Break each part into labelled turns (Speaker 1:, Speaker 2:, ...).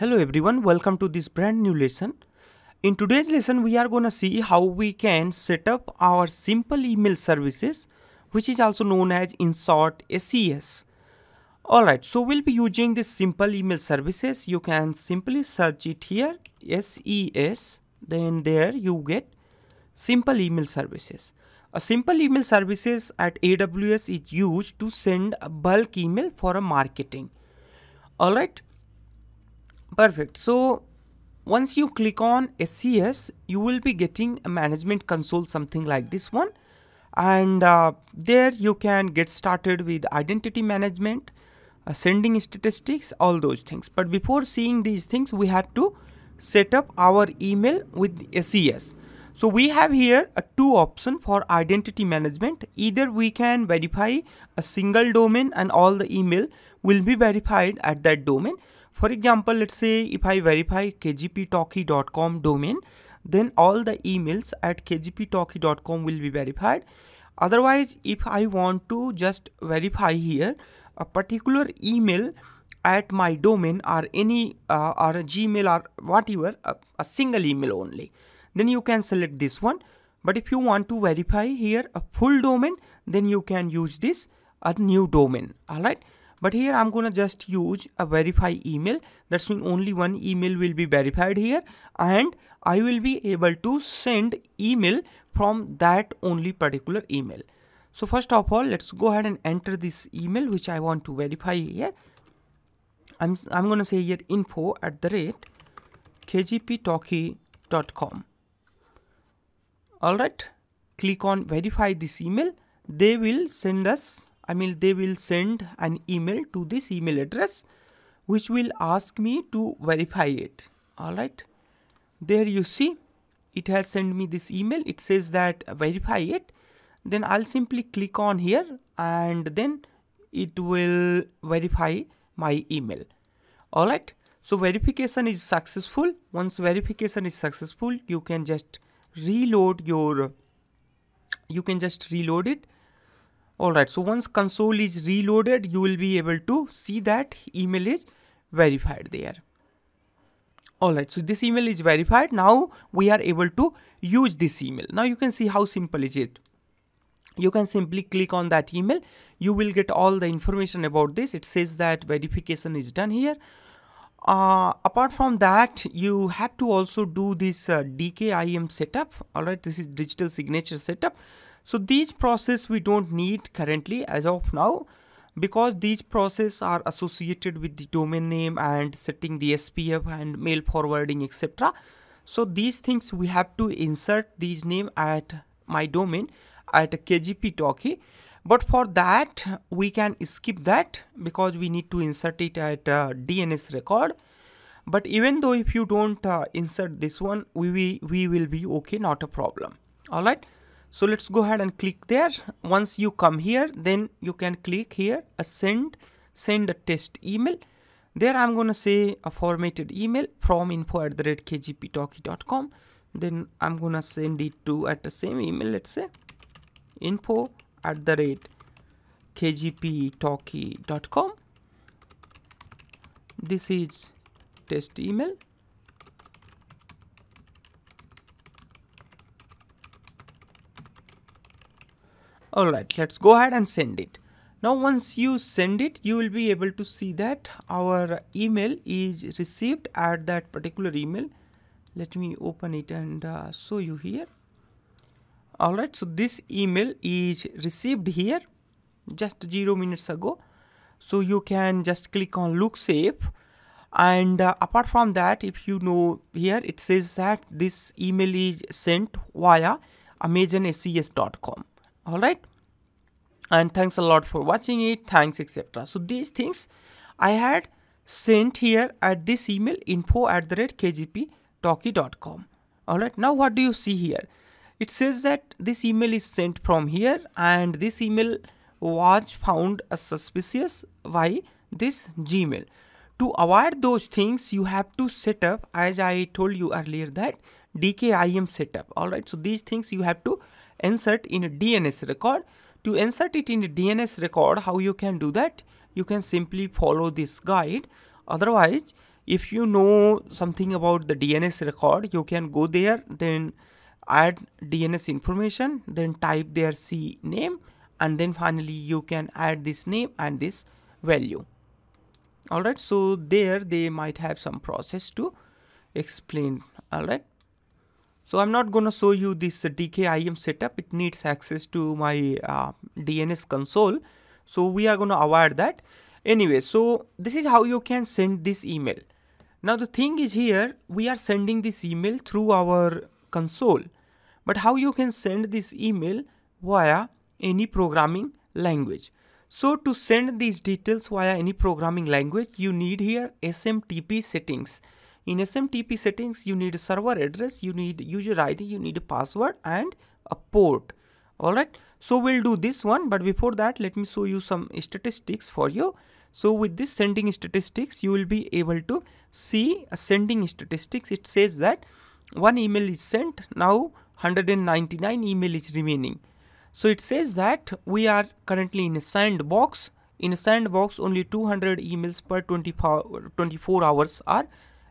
Speaker 1: Hello everyone, welcome to this brand new lesson. In today's lesson, we are going to see how we can set up our simple email services, which is also known as in short SES. Alright, so we'll be using this simple email services. You can simply search it here, SES, then there you get simple email services. A simple email services at AWS is used to send a bulk email for a marketing. Alright, Perfect. So once you click on SES, you will be getting a management console, something like this one. And uh, there you can get started with identity management, uh, sending statistics, all those things. But before seeing these things, we have to set up our email with SES. So we have here a two option for identity management. Either we can verify a single domain and all the email will be verified at that domain for example, let's say if I verify kgptalkie.com domain, then all the emails at kgptalkie.com will be verified. Otherwise, if I want to just verify here a particular email at my domain or any uh, or a Gmail or whatever, a, a single email only, then you can select this one. But if you want to verify here a full domain, then you can use this a new domain. All right but here I'm gonna just use a verify email. That's mean only one email will be verified here. And I will be able to send email from that only particular email. So first of all let's go ahead and enter this email which I want to verify here. I'm, I'm gonna say here info at the rate kgptalkie.com alright click on verify this email. They will send us I mean they will send an email to this email address which will ask me to verify it. Alright there you see it has sent me this email. It says that verify it. Then I'll simply click on here and then it will verify my email. Alright so verification is successful. Once verification is successful you can just reload your you can just reload it Alright, so once console is reloaded, you will be able to see that email is verified there. Alright, so this email is verified. Now we are able to use this email. Now you can see how simple is it. You can simply click on that email. You will get all the information about this. It says that verification is done here. Uh, apart from that, you have to also do this uh, DKIM setup. Alright, this is digital signature setup. So these process we don't need currently as of now because these process are associated with the domain name and setting the SPF and mail forwarding etc. So these things we have to insert these name at my domain at KGP Talkie. But for that we can skip that because we need to insert it at DNS record. But even though if you don't uh, insert this one, we, we, we will be okay, not a problem. Alright. So let's go ahead and click there. Once you come here, then you can click here, send, send a test email. There I'm going to say a formatted email from info at the rate kgptalkie.com. Then I'm going to send it to at the same email, let's say info at the rate kgptalkie.com. This is test email Alright, let's go ahead and send it. Now once you send it, you will be able to see that our email is received at that particular email. Let me open it and uh, show you here. Alright, so this email is received here just 0 minutes ago. So you can just click on look safe and uh, apart from that if you know here it says that this email is sent via amazonses.com all right? And thanks a lot for watching it. Thanks etc so these things i had sent here at this email info at the rate kgptalkie.com all right? Now what do you see here? It says that this email is sent from here and this email was found as suspicious by this gmail. To avoid those things you have to set up as i told you earlier that dkim setup. All right? So these things you have to insert in a DNS record. To insert it in a DNS record, how you can do that? You can simply follow this guide. Otherwise, if you know something about the DNS record you can go there then add DNS information then type their CNAME and then finally you can add this name and this value alright so there they might have some process to explain alright so I'm not gonna show you this DKIM setup. It needs access to my uh, DNS console. So we are gonna avoid that. Anyway so this is how you can send this email. Now the thing is here we are sending this email through our console. But how you can send this email via any programming language? So to send these details via any programming language you need here SMTP settings in SMTP settings, you need a server address, you need user ID, you need a password and a port. Alright, so we'll do this one, but before that, let me show you some statistics for you. So with this sending statistics, you will be able to see a sending statistics. It says that one email is sent, now 199 email is remaining. So it says that we are currently in a sandbox. In a sandbox, only 200 emails per 24, 24 hours are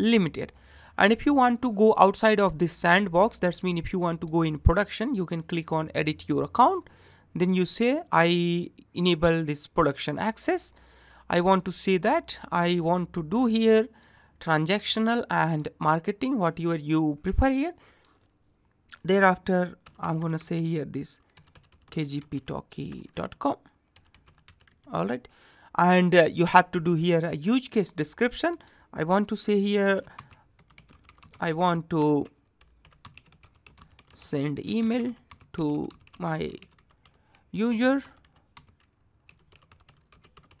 Speaker 1: limited. And if you want to go outside of this sandbox that's mean if you want to go in production you can click on edit your account. Then you say I enable this production access. I want to say that. I want to do here transactional and marketing whatever you prefer here. Thereafter I'm gonna say here this kgptalkie.com all right. And uh, you have to do here a use case description I want to say here I want to send email to my user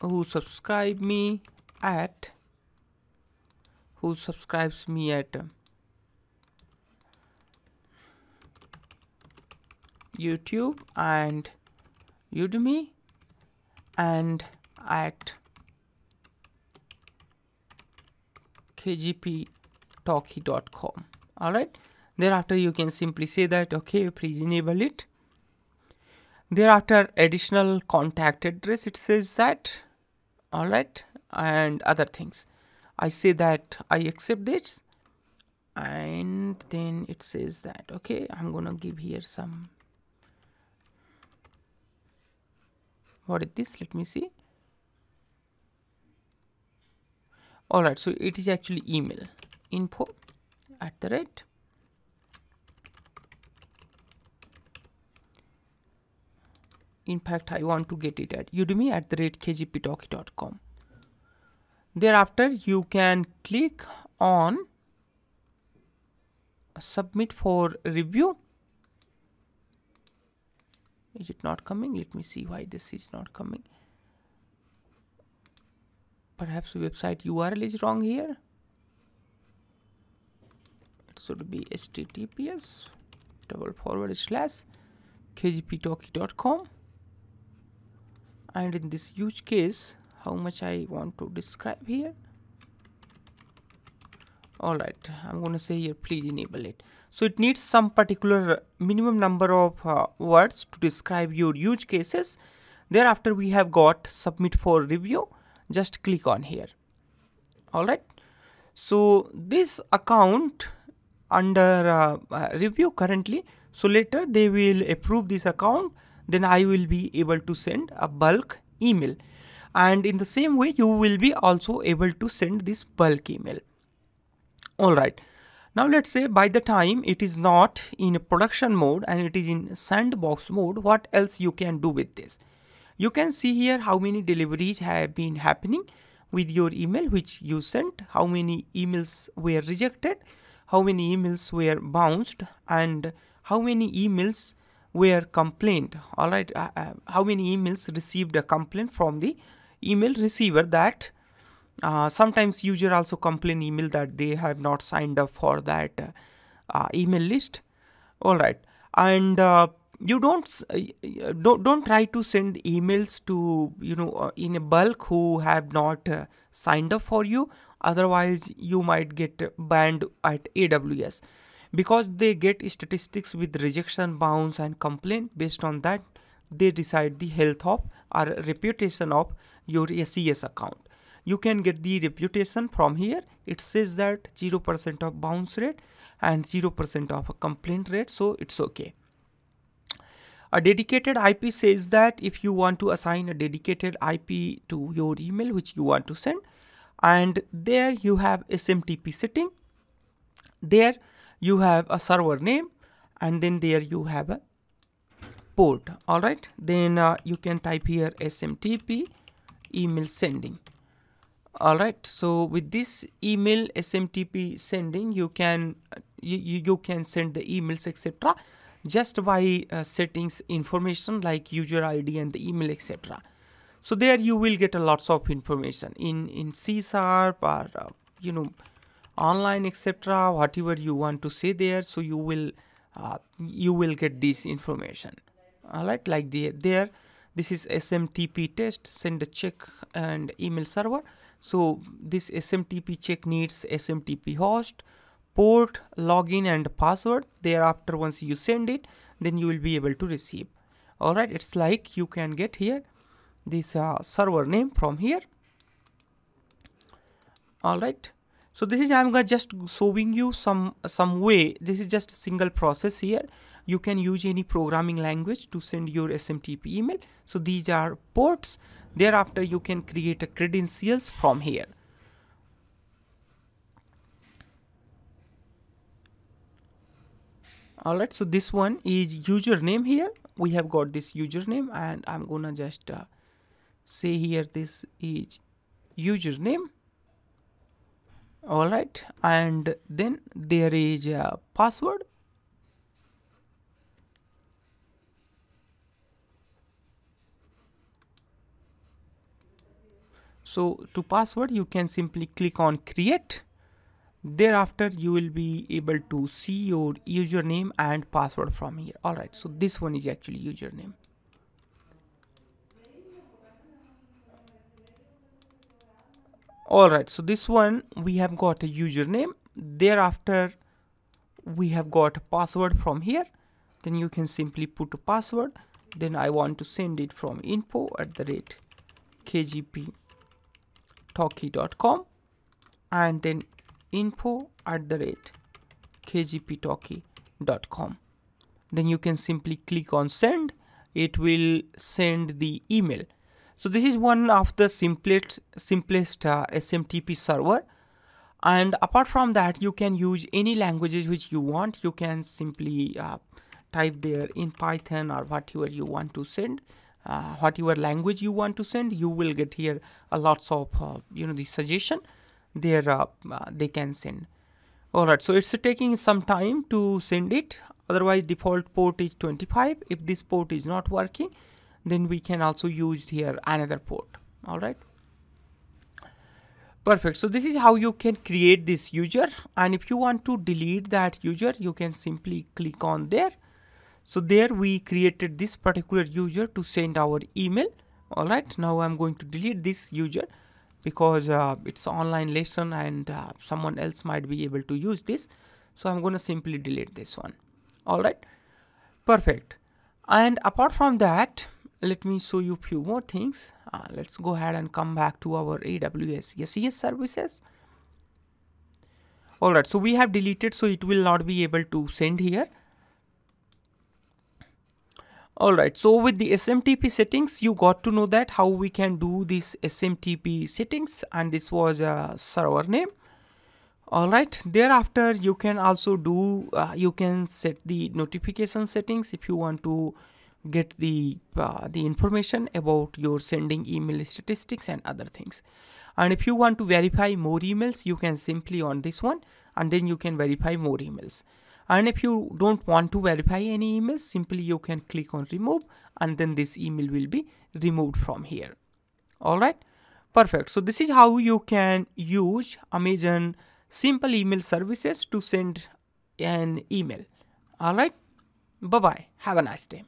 Speaker 1: who subscribe me at who subscribes me at YouTube and Udemy and at kgptalkie.com all right? Thereafter you can simply say that okay please enable it. Thereafter additional contact address it says that. All right? And other things. I say that i accept this and then it says that okay i'm gonna give here some. What is this? Let me see all right so it is actually email. Info at the rate. In fact i want to get it at udemy at the rate kgptalkie.com thereafter you can click on submit for review. Is it not coming? Let me see why this is not coming perhaps website URL is wrong here. It should be https double forward slash kgptalkie.com and in this use case how much I want to describe here? Alright I'm gonna say here please enable it. So it needs some particular minimum number of uh, words to describe your use cases. Thereafter we have got submit for review just click on here. All right. So this account under uh, uh, review currently so later they will approve this account then I will be able to send a bulk email. And in the same way you will be also able to send this bulk email. All right. Now let's say by the time it is not in production mode and it is in sandbox mode what else you can do with this you can see here how many deliveries have been happening with your email which you sent, how many emails were rejected, how many emails were bounced and how many emails were complained. All right uh, uh, how many emails received a complaint from the email receiver that uh, sometimes user also complain email that they have not signed up for that uh, email list. All right and uh, you don't uh, uh, don't don't try to send emails to you know uh, in a bulk who have not signed up for you. Otherwise you might get banned at aws because they get statistics with rejection bounce and complaint. Based on that they decide the health of or reputation of your SES account. You can get the reputation from here. It says that 0% of bounce rate and 0% of a complaint rate so it's okay a dedicated IP says that if you want to assign a dedicated IP to your email which you want to send and there you have SMTP setting. There you have a server name and then there you have a port. All right? Then uh, you can type here smtp email sending. All right? So with this email smtp sending you can you, you can send the emails etc just by uh, settings information like user id and the email etc so there you will get a lots of information in in c sharp or uh, you know online etc whatever you want to say there. So you will uh, you will get this information. All right like the there this is smtp test send a check and email server. So this smtp check needs smtp host port login and password. Thereafter once you send it then you will be able to receive. All right it's like you can get here this uh, server name from here. All right. So this is i'm just showing you some some way. This is just a single process here. You can use any programming language to send your smtp email. So these are ports. Thereafter you can create a credentials from here alright so this one is username here. We have got this username and I'm gonna just uh, say here this is username. Alright and then there is a password. So to password you can simply click on create thereafter you will be able to see your username and password from here. All right so this one is actually username. All right so this one we have got a username. Thereafter we have got a password from here. Then you can simply put a password. Then i want to send it from info at the rate kgp talkie.com and then info at the rate kgptalkie.com then you can simply click on send. It will send the email. So this is one of the simplest simplest uh, smtp server. And apart from that you can use any languages which you want. You can simply uh, type there in python or whatever you want to send uh, whatever language you want to send. You will get here a lots of uh, you know the suggestion there uh, uh, they can send. All right so it's taking some time to send it. Otherwise default port is 25 if this port is not working then we can also use here another port. All right perfect. So this is how you can create this user. And if you want to delete that user you can simply click on there. So there we created this particular user to send our email. All right now i'm going to delete this user because uh, it's online lesson and uh, someone else might be able to use this. So i'm going to simply delete this one. All right? Perfect. And apart from that let me show you few more things. Uh, let's go ahead and come back to our aws ses services. All right. So we have deleted so it will not be able to send here Alright, so with the SMTP settings, you got to know that how we can do this SMTP settings and this was a server name. Alright, thereafter you can also do, uh, you can set the notification settings if you want to get the, uh, the information about your sending email statistics and other things. And if you want to verify more emails, you can simply on this one and then you can verify more emails and if you don't want to verify any emails simply you can click on remove and then this email will be removed from here. All right? Perfect. So this is how you can use amazon simple email services to send an email. All right? Bye bye have a nice day